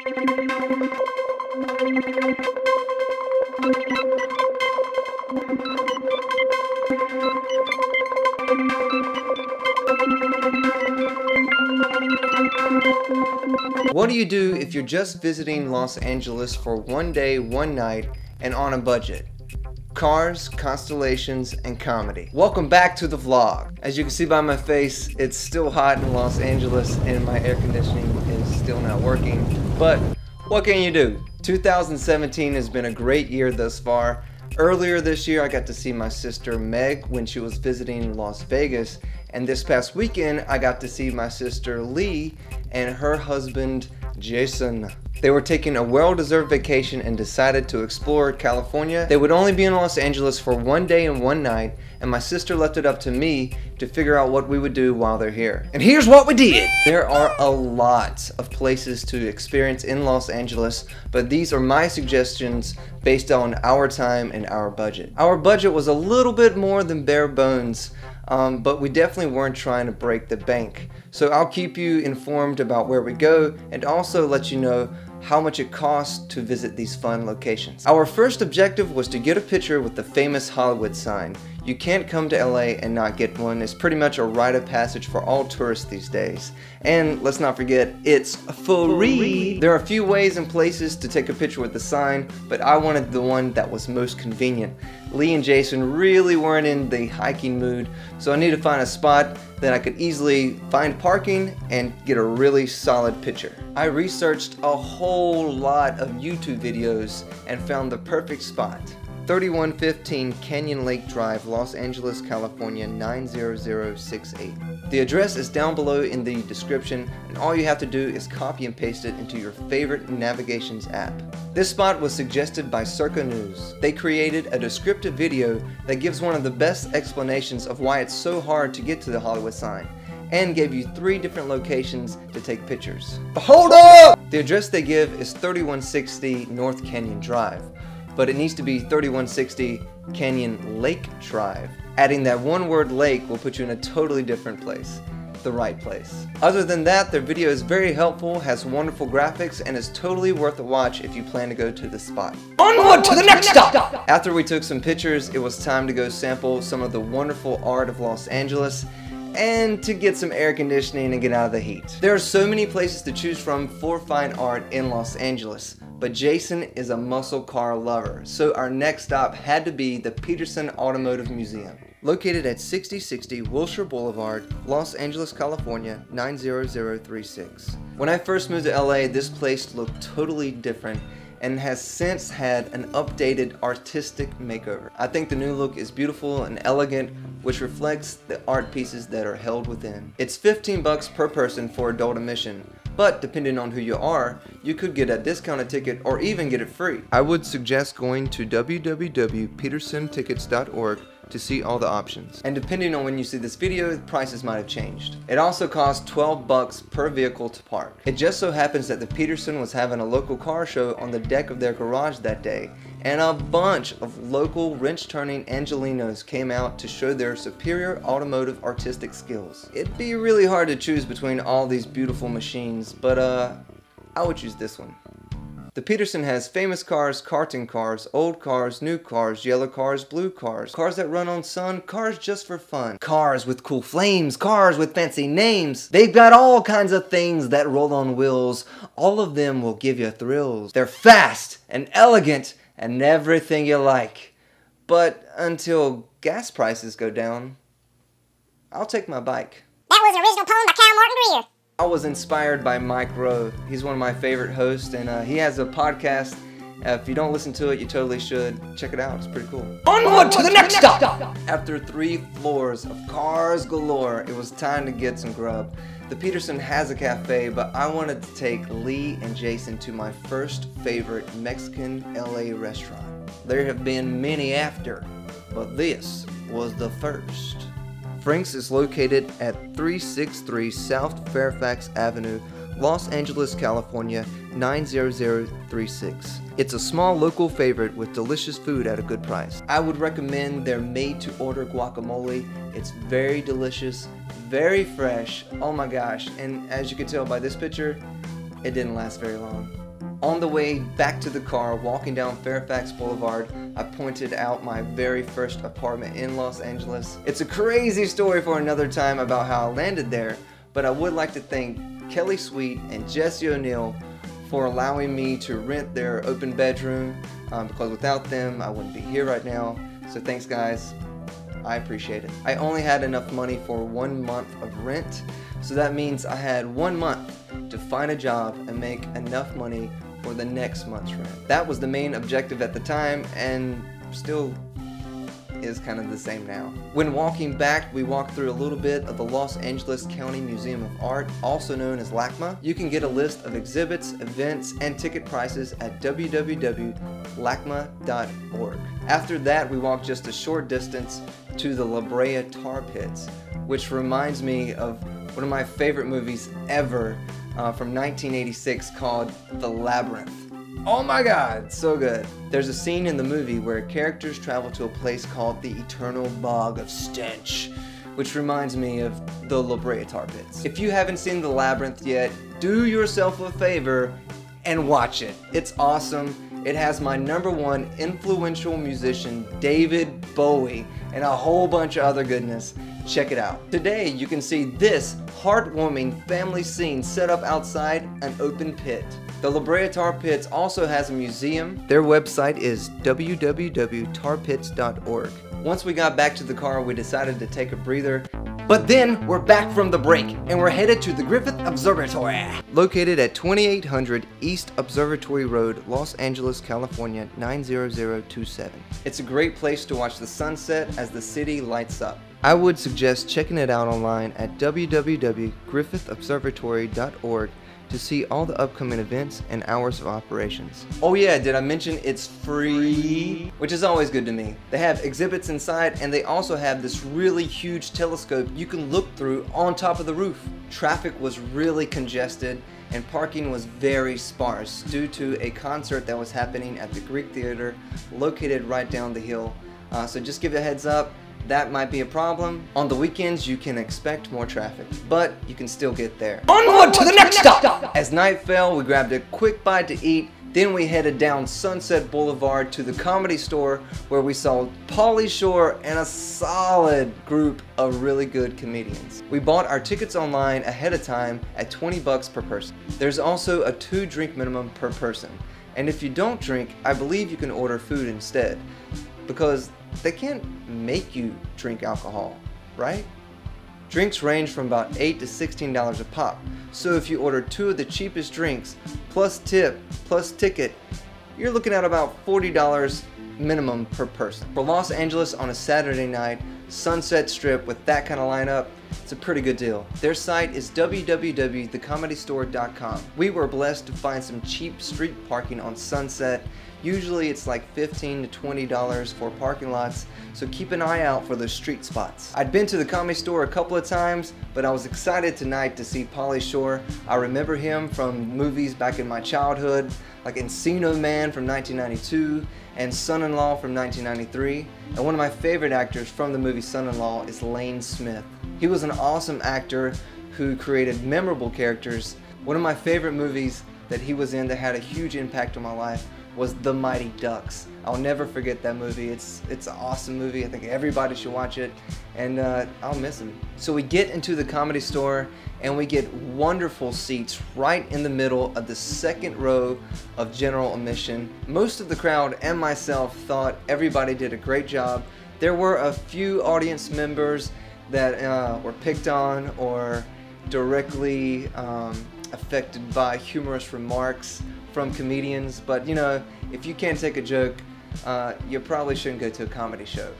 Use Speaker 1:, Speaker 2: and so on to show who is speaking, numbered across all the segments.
Speaker 1: What do you do if you're just visiting Los Angeles for one day, one night, and on a budget? Cars, constellations, and comedy. Welcome back to the vlog. As you can see by my face, it's still hot in Los Angeles and my air conditioning is still not working. But what can you do? 2017 has been a great year thus far. Earlier this year, I got to see my sister Meg when she was visiting Las Vegas. And this past weekend, I got to see my sister Lee and her husband Jason. They were taking a well-deserved vacation and decided to explore California. They would only be in Los Angeles for one day and one night, and my sister left it up to me to figure out what we would do while they're here. And here's what we did! There are a lot of places to experience in Los Angeles, but these are my suggestions based on our time and our budget. Our budget was a little bit more than bare bones, um, but we definitely weren't trying to break the bank. So I'll keep you informed about where we go and also let you know how much it costs to visit these fun locations. Our first objective was to get a picture with the famous Hollywood sign. You can't come to LA and not get one. It's pretty much a rite of passage for all tourists these days. And let's not forget, it's free. There are a few ways and places to take a picture with the sign, but I wanted the one that was most convenient. Lee and Jason really weren't in the hiking mood, so I needed to find a spot that I could easily find parking and get a really solid picture. I researched a whole lot of YouTube videos and found the perfect spot. 3115 Canyon Lake Drive, Los Angeles, California 90068. The address is down below in the description and all you have to do is copy and paste it into your favorite navigations app. This spot was suggested by Circa News. They created a descriptive video that gives one of the best explanations of why it's so hard to get to the Hollywood sign and gave you three different locations to take pictures. But hold up! The address they give is 3160 North Canyon Drive but it needs to be 3160 Canyon Lake Drive. Adding that one word lake will put you in a totally different place the right place. Other than that, their video is very helpful, has wonderful graphics, and is totally worth a watch if you plan to go to the spot. Onward to the next stop! After we took some pictures, it was time to go sample some of the wonderful art of Los Angeles and to get some air conditioning and get out of the heat. There are so many places to choose from for fine art in Los Angeles but Jason is a muscle car lover, so our next stop had to be the Petersen Automotive Museum. Located at 6060 Wilshire Boulevard, Los Angeles, California 90036. When I first moved to LA, this place looked totally different and has since had an updated artistic makeover. I think the new look is beautiful and elegant, which reflects the art pieces that are held within. It's 15 bucks per person for adult admission, but depending on who you are, you could get a discounted ticket or even get it free. I would suggest going to www.petersentickets.org to see all the options. And depending on when you see this video, prices might have changed. It also costs 12 bucks per vehicle to park. It just so happens that the Petersen was having a local car show on the deck of their garage that day, and a bunch of local wrench-turning Angelenos came out to show their superior automotive artistic skills. It'd be really hard to choose between all these beautiful machines, but uh, I would choose this one. The Petersen has famous cars, karting cars, old cars, new cars, yellow cars, blue cars, cars that run on sun, cars just for fun, cars with cool flames, cars with fancy names. They've got all kinds of things that roll on wheels. All of them will give you thrills. They're fast and elegant and everything you like. But until gas prices go down, I'll take my bike.
Speaker 2: That was an original poem by Carol Martin Greer.
Speaker 1: I was inspired by Mike Rowe. He's one of my favorite hosts, and uh, he has a podcast. Uh, if you don't listen to it, you totally should. Check it out, it's pretty cool. Onward to the next stop! After three floors of cars galore, it was time to get some grub. The Petersen has a cafe, but I wanted to take Lee and Jason to my first favorite Mexican LA restaurant. There have been many after, but this was the first. Frank's is located at 363 South Fairfax Avenue, Los Angeles, California 90036. It's a small local favorite with delicious food at a good price. I would recommend their made to order guacamole. It's very delicious, very fresh. Oh my gosh, and as you can tell by this picture, it didn't last very long. On the way back to the car, walking down Fairfax Boulevard, I pointed out my very first apartment in Los Angeles. It's a crazy story for another time about how I landed there, but I would like to thank Kelly Sweet and Jesse O'Neill for allowing me to rent their open bedroom um, because without them, I wouldn't be here right now. So thanks, guys. I appreciate it. I only had enough money for one month of rent, so that means I had one month to find a job and make enough money for the next month's rent. That was the main objective at the time and still is kind of the same now. When walking back, we walked through a little bit of the Los Angeles County Museum of Art, also known as LACMA. You can get a list of exhibits, events, and ticket prices at www.lacma.org. After that, we walked just a short distance to the La Brea Tar Pits, which reminds me of one of my favorite movies ever uh, from 1986 called The Labyrinth. Oh my god, so good. There's a scene in the movie where characters travel to a place called the Eternal Bog of Stench, which reminds me of the La Brea Tar Pits. If you haven't seen The Labyrinth yet, do yourself a favor and watch it. It's awesome. It has my number one influential musician, David Bowie, and a whole bunch of other goodness. Check it out. Today, you can see this heartwarming family scene set up outside an open pit. The La Brea Tar Pits also has a museum. Their website is www.tarpits.org. Once we got back to the car, we decided to take a breather. But then we're back from the break and we're headed to the Griffith Observatory. Located at 2800 East Observatory Road, Los Angeles, California 90027. It's a great place to watch the sunset as the city lights up. I would suggest checking it out online at www.griffithobservatory.org to see all the upcoming events and hours of operations. Oh yeah, did I mention it's free? Which is always good to me. They have exhibits inside and they also have this really huge telescope you can look through on top of the roof. Traffic was really congested and parking was very sparse due to a concert that was happening at the Greek Theater located right down the hill. Uh, so just give it a heads up, that might be a problem. On the weekends, you can expect more traffic, but you can still get there. Onward to the next stop! As night fell, we grabbed a quick bite to eat, then we headed down Sunset Boulevard to the comedy store where we saw Pauly Shore and a solid group of really good comedians. We bought our tickets online ahead of time at 20 bucks per person. There's also a two drink minimum per person. And if you don't drink, I believe you can order food instead because they can't make you drink alcohol, right? Drinks range from about 8 to $16 a pop, so if you order two of the cheapest drinks, plus tip, plus ticket, you're looking at about $40 minimum per person. For Los Angeles on a Saturday night, Sunset Strip with that kind of lineup, it's a pretty good deal. Their site is www.thecomedystore.com. We were blessed to find some cheap street parking on Sunset Usually it's like 15 to $20 for parking lots, so keep an eye out for those street spots. I'd been to the comedy store a couple of times, but I was excited tonight to see Pauly Shore. I remember him from movies back in my childhood, like Encino Man from 1992 and Son-in-Law from 1993. And one of my favorite actors from the movie Son-in-Law is Lane Smith. He was an awesome actor who created memorable characters. One of my favorite movies that he was in that had a huge impact on my life was The Mighty Ducks. I'll never forget that movie. It's it's an awesome movie. I think everybody should watch it, and uh, I'll miss him. So we get into the comedy store, and we get wonderful seats right in the middle of the second row of general admission. Most of the crowd and myself thought everybody did a great job. There were a few audience members that uh, were picked on or directly um, affected by humorous remarks from comedians, but you know, if you can't take a joke, uh, you probably shouldn't go to a comedy show.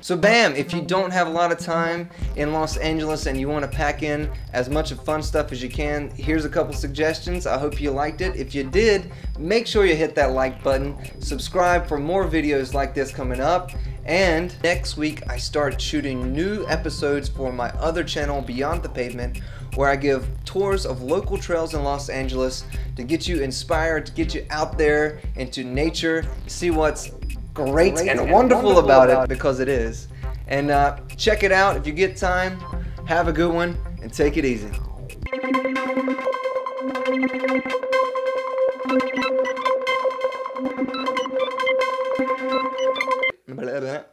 Speaker 1: So bam, if you don't have a lot of time in Los Angeles and you want to pack in as much of fun stuff as you can, here's a couple suggestions. I hope you liked it. If you did, make sure you hit that like button, subscribe for more videos like this coming up, and next week I start shooting new episodes for my other channel, Beyond the Pavement, where I give tours of local trails in Los Angeles to get you inspired, to get you out there into nature, see what's great, great and, and, wonderful, wonderful about, about, it because it is. And uh, check it out if you get time. Have a good one and take it easy. بلاقي بقى